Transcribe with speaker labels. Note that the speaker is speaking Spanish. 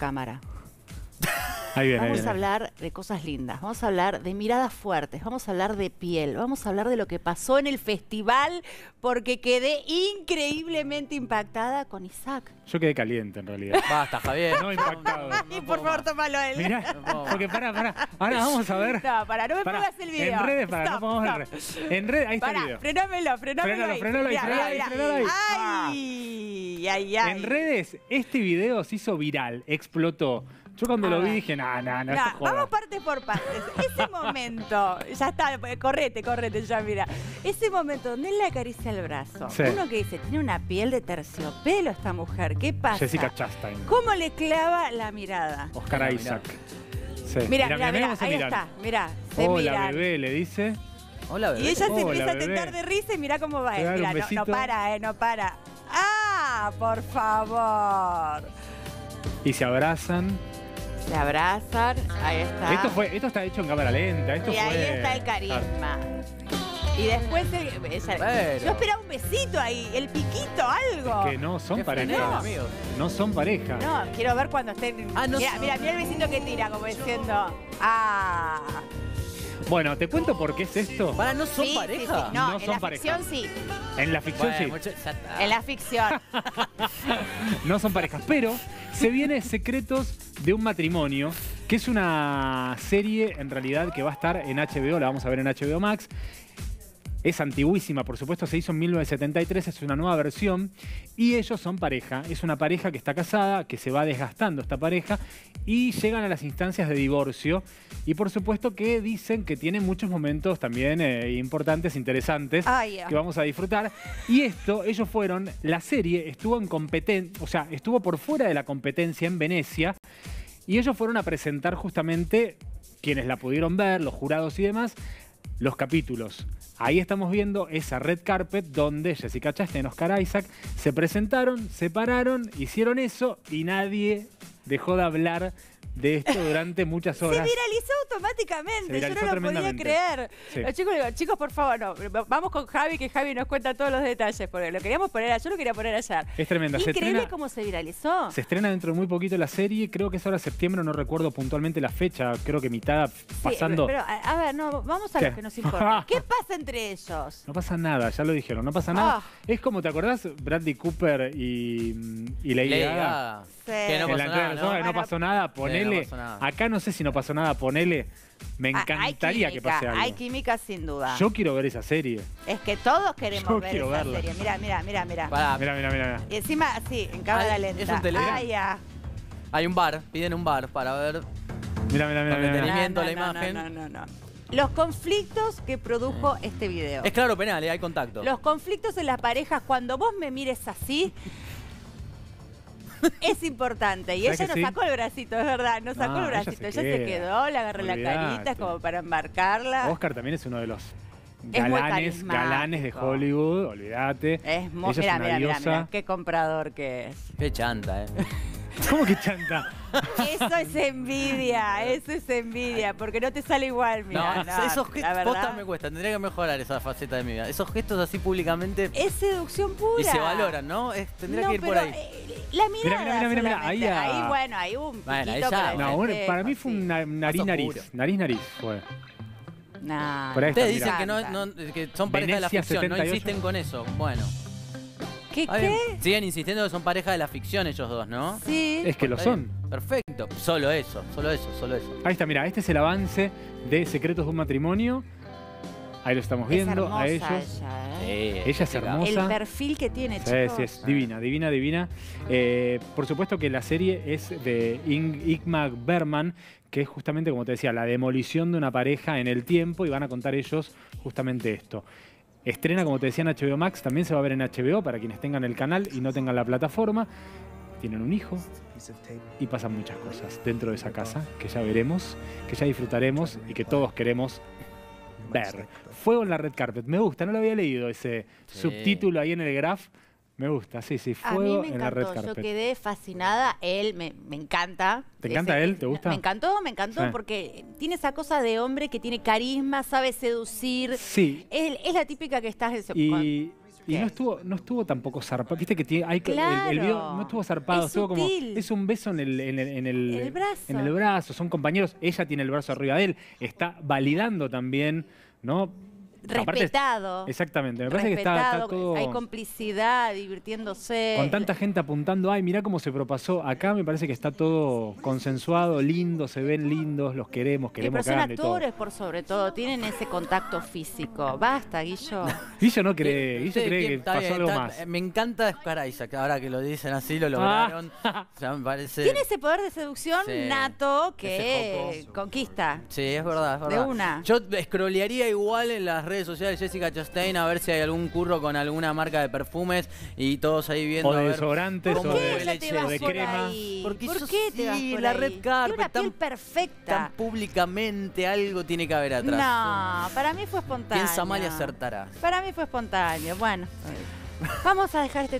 Speaker 1: cámara.
Speaker 2: Ahí viene, ahí
Speaker 1: Vamos a hablar de cosas lindas, vamos a hablar de miradas fuertes, vamos a hablar de piel, vamos a hablar de lo que pasó en el festival, porque quedé increíblemente impactada con Isaac.
Speaker 2: Yo quedé caliente en realidad.
Speaker 3: Basta, Javier.
Speaker 2: No, impactado.
Speaker 1: Ay, por favor, tómalo él.
Speaker 2: Mirá,
Speaker 3: No
Speaker 2: porque pará, pará. Ahora vamos a ver.
Speaker 1: No, para, no me
Speaker 2: Pará,
Speaker 1: pongas el video.
Speaker 2: En redes, para, no pongamos en redes. En redes, ahí está el video.
Speaker 1: frenámelo, frenámelo
Speaker 2: Frenalo, frenalo ahí, frenalo ahí, frenalo ahí.
Speaker 1: Ay, ay, ay.
Speaker 2: En redes, este video se hizo viral, explotó. Yo cuando
Speaker 1: A
Speaker 2: lo vi dije, nah, nah, no,
Speaker 1: Nah,
Speaker 2: esto joda.
Speaker 1: vamos parte por partes. Ese momento, ya está, pues, correte, correte, ya mira. Ese momento donde él le acaricia el brazo.
Speaker 2: Sí.
Speaker 1: Uno que dice, tiene una piel de terciopelo esta mujer, ¿qué pasa?
Speaker 2: Jessica Chastain.
Speaker 1: ¿Cómo le clava la mirada?
Speaker 2: Oscar Isaac. Sí.
Speaker 1: Mira, mira, mira, ahí está, mira, se
Speaker 2: Hola,
Speaker 1: miran.
Speaker 2: bebé, le dice.
Speaker 3: Hola, bebé.
Speaker 1: Y ella se empieza a tentar de risa y mira cómo va él.
Speaker 2: un
Speaker 1: Mira, no, no para, eh, no para. ¡Ah! Por favor.
Speaker 2: Y se abrazan.
Speaker 1: Se abrazan, ahí está.
Speaker 2: Esto fue, esto está hecho en cámara lenta. Esto
Speaker 1: y ahí
Speaker 2: fue-
Speaker 1: está el carisma. Y después el- ella-
Speaker 3: Bueno.
Speaker 1: yo esperaba un besito ahí, el piquito, algo.
Speaker 2: Que no son
Speaker 3: Qué
Speaker 2: pareja.
Speaker 3: frenado, amigo.
Speaker 2: No son pareja.
Speaker 1: No, quiero ver cuando estén.
Speaker 3: Ah, no
Speaker 1: mira,
Speaker 3: son-
Speaker 1: mira, mira el besito que tira, como diciendo. Ah.
Speaker 2: Bueno, te cuento por qué es esto.
Speaker 3: Para, ¿no son
Speaker 1: Sí, sí,
Speaker 3: pareja?
Speaker 1: sí. No,
Speaker 2: No
Speaker 1: en
Speaker 2: son
Speaker 1: la
Speaker 2: pareja.
Speaker 1: ficción sí.
Speaker 2: En la ficción
Speaker 3: Bueno,
Speaker 2: sí.
Speaker 3: mucho- ya está.
Speaker 1: En la ficción.
Speaker 2: No son parejas. Pero se viene Secretos de un matrimonio, que es una serie en realidad que va a estar en HBO, la vamos a ver en HBO Max. Es antiguísima, por supuesto, se hizo en 1973, es una nueva versión. Y ellos son pareja. Es una pareja que está casada, que se va desgastando esta pareja y llegan a las instancias de divorcio. Y por supuesto que dicen que tiene muchos momentos también eh, importantes, interesantes,
Speaker 1: ya.
Speaker 2: que vamos a disfrutar. Y esto, ellos fueron, la serie estuvo en competencia, o sea, estuvo por fuera de la competencia en Venecia. Y ellos fueron a presentar justamente, quienes la pudieron ver, los jurados y demás, los capítulos. Ahí estamos viendo esa red carpet donde Jessica Chastain Oscar Isaac se presentaron, se pararon, hicieron eso y nadie dejó de hablar de esto durante muchas
Speaker 1: Se
Speaker 2: horas.
Speaker 1: viralizó automáticamente,
Speaker 2: Se viralizó
Speaker 1: yo no lo podía creer.
Speaker 2: Sí.
Speaker 1: Los chicos le digo, chicos, por favor, no, vamos con Javi, que Javi nos cuenta todos los detalles, porque lo queríamos poner, yo lo quería poner ayer.
Speaker 2: Es tremenda. Se
Speaker 1: Increíble
Speaker 2: estrena-
Speaker 1: cómo se viralizó.
Speaker 2: Se estrena dentro de muy poquito la serie, creo que es ahora septiembre, no recuerdo puntualmente la fecha, creo que mitad
Speaker 1: Sí,
Speaker 2: pasando.
Speaker 1: pero, a, a ver, no, vamos a
Speaker 2: ¿Qué?
Speaker 1: lo que nos importa. ¿Qué pasa entre ellos?
Speaker 2: No pasa nada, ya lo dijeron, no pasa nada.
Speaker 1: Ah.
Speaker 2: Es como, ¿te acordás? Bradley Cooper y, y Lady, Gaga.
Speaker 1: Sí.
Speaker 3: Que no pasó nada, ¿no?
Speaker 2: No pasó nada, ponele.
Speaker 3: pasó nada.
Speaker 2: Acá no sé si no pasó nada, ponele. Me
Speaker 1: Ah,
Speaker 2: encantaría que pase algo.
Speaker 1: Hay química sin duda.
Speaker 2: Yo quiero ver esa serie.
Speaker 1: Es que todos queremos
Speaker 2: Yo
Speaker 1: ver
Speaker 2: quiero
Speaker 1: esa
Speaker 2: verla.
Speaker 1: serie. Mira, mira, mira, mira.
Speaker 2: Mira, mira, mira.
Speaker 1: Y encima, sí, en cámara lenta.
Speaker 3: es un.
Speaker 1: Ay, ya.
Speaker 3: hay un bar, piden un bar para ver.
Speaker 2: Mira, mira, mira.
Speaker 3: La
Speaker 1: no, no,
Speaker 3: imagen.
Speaker 1: No, no, no, no. Los conflictos que produjo este video.
Speaker 3: Es claro penal, eh, hay contacto.
Speaker 1: Los conflictos en las parejas, cuando vos me mires así, es importante. Y
Speaker 2: ¿Sabes
Speaker 1: ella
Speaker 2: que
Speaker 1: nos
Speaker 2: sí?
Speaker 1: sacó el bracito, es verdad, nos sacó
Speaker 2: No,
Speaker 1: el
Speaker 2: ella
Speaker 1: bracito.
Speaker 2: se
Speaker 1: Ella se quedó, le agarré la carita como para embarcarla.
Speaker 2: Oscar también es uno de los
Speaker 1: Es
Speaker 2: galanes, galanes de Hollywood, olvídate.
Speaker 1: Es muy, mira,
Speaker 2: es
Speaker 1: mira, mira, mira, qué comprador que es.
Speaker 3: Qué chanta, eh.
Speaker 2: ¿Cómo que chanta?
Speaker 1: Eso es envidia, eso es envidia, porque no te sale igual, mira.
Speaker 3: no, esos
Speaker 1: la
Speaker 3: gestos
Speaker 1: verdad,
Speaker 3: posta me cuestan. Tendría que mejorar esa faceta de mi vida. Esos gestos así públicamente.
Speaker 1: Es seducción pura.
Speaker 3: Y se valoran, ¿no? Es- tendría
Speaker 1: No,
Speaker 3: que ir por ahí.
Speaker 1: eh, la mirada
Speaker 2: mira, mira, mira, mira, ahí
Speaker 1: Ahí, bueno, ahí un
Speaker 3: Bueno, ahí ya,
Speaker 2: No, bueno, para mí fue un na- nariz, nariz. Nariz, nariz fue.
Speaker 1: Nah,
Speaker 3: Ustedes dicen que, no, no- que son pareja de la ficción, no
Speaker 2: 78.
Speaker 3: insisten con eso. Bueno.
Speaker 1: ¿Qué, qué?
Speaker 3: Siguen insistiendo que son pareja de la ficción ellos dos, ¿no?
Speaker 1: Sí.
Speaker 2: Es que lo son.
Speaker 3: Perfecto. Solo eso, solo eso, solo eso.
Speaker 2: Ahí está, mira, este es el avance de Secretos de un matrimonio. Ahí lo estamos
Speaker 1: es
Speaker 2: viendo
Speaker 1: hermosa
Speaker 2: a ellos.
Speaker 1: ella, ¿eh?
Speaker 3: Sí,
Speaker 2: Ella es hermosa.
Speaker 1: El perfil que tiene,
Speaker 2: Sí,
Speaker 1: chicos.
Speaker 2: sí, es divina, divina, divina. Eh, por supuesto que la serie es de Ing- Ingmar Bergman, que es justamente, como te decía, la demolición de una pareja en el tiempo y van a contar ellos justamente esto. Estrena, como te decía, en HBO Max, también se va a ver en HBO para quienes tengan el canal y no tengan la plataforma. Tienen un hijo y pasan muchas cosas dentro de esa casa que ya veremos, que ya disfrutaremos y que todos queremos ver. Fuego en la red carpet. Me gusta, no lo había leído ese
Speaker 3: Sí.
Speaker 2: subtítulo ahí en el graph. Me gusta, sí, sí.
Speaker 1: A mí
Speaker 2: Fuego
Speaker 1: me
Speaker 2: en la red
Speaker 1: encantó, yo
Speaker 2: carpet.
Speaker 1: quedé fascinada. Él me, me encanta.
Speaker 2: ¿Te encanta él? ¿Te gusta?
Speaker 1: Me encantó, me encantó
Speaker 2: Sí.
Speaker 1: porque tiene esa cosa de hombre que tiene carisma, sabe seducir.
Speaker 2: Sí.
Speaker 1: Es, es la típica que estás...
Speaker 2: Y, Y no estuvo, no estuvo tampoco zarpado. Viste que tiene, hay, el- el,
Speaker 1: Claro.
Speaker 2: video no estuvo zarpado,
Speaker 1: Es
Speaker 2: estuvo como. Es un beso en el, en el, en el,
Speaker 1: El brazo.
Speaker 2: en el brazo, son compañeros. Ella tiene el brazo arriba de él. Está validando también, ¿no? Aparte,
Speaker 1: Respetado.
Speaker 2: exactamente, me parece que está, todo.
Speaker 1: Hay complicidad, divirtiéndose.
Speaker 2: Con tanta gente apuntando, ay, mirá cómo se propasó. Acá me parece que está todo consensuado, lindo, se ven lindos, los queremos, queremos
Speaker 1: pero
Speaker 2: que
Speaker 1: son
Speaker 2: hagan de
Speaker 1: actores por sobre todo, tienen ese contacto físico. Basta, Guillo.
Speaker 2: Guillo no cree, Guillo
Speaker 3: Sí,
Speaker 2: cree que pasó
Speaker 3: bien,
Speaker 2: algo
Speaker 3: está-
Speaker 2: más.
Speaker 3: Me encanta Oscar Isaac, ahora que lo dicen así, lo lograron. Ya me parece.
Speaker 1: Tiene ese poder de seducción
Speaker 3: Sí.
Speaker 1: nato que conquista.
Speaker 3: Sí, es verdad, es
Speaker 1: De
Speaker 3: verdad.
Speaker 1: una.
Speaker 3: Yo scrollearía igual en las redes sociales de Jessica Chastain a ver si hay algún curro con alguna marca de perfumes y todos ahí viendo.
Speaker 2: O de desodorantes, o
Speaker 1: ¿Por
Speaker 2: de-
Speaker 3: leche.
Speaker 2: de
Speaker 1: por
Speaker 2: crema.
Speaker 1: ahí?
Speaker 3: Porque
Speaker 1: ¿Por qué te
Speaker 3: sí,
Speaker 1: vas por
Speaker 3: la
Speaker 1: ahí?
Speaker 3: red carpet,
Speaker 1: Tiene una piel
Speaker 3: tan-
Speaker 1: perfecta.
Speaker 3: Tan públicamente algo tiene que haber atrás.
Speaker 1: No, para mí fue espontáneo.
Speaker 3: Piensa mal y acertarás.
Speaker 1: Para mí fue espontáneo. Bueno, vamos a dejar este tema.